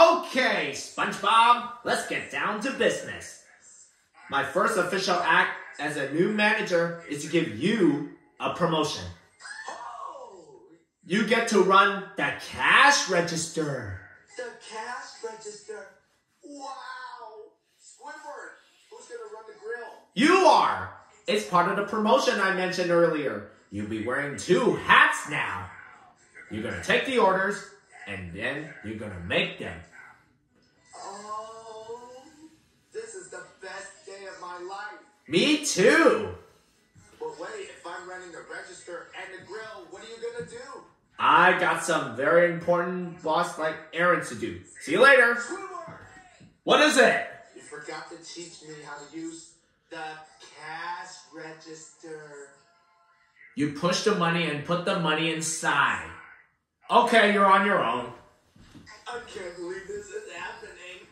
Okay, SpongeBob, let's get down to business. My first official act as a new manager is to give you a promotion. You get to run the cash register. the cash register. Wow. Squidward, who's gonna run the grill? You are. It's part of the promotion I mentioned earlier. You'll be wearing two hats now. You're gonna take the orders and then you're gonna make them. My life. Me too. But wait, if I'm running the register and the grill, what are you gonna do? I got some very important boss like errands to do. See you later. What is it? you forgot to teach me how to use the cash register. You push the money and put the money inside. Okay, you're on your own. I can't believe this is happening.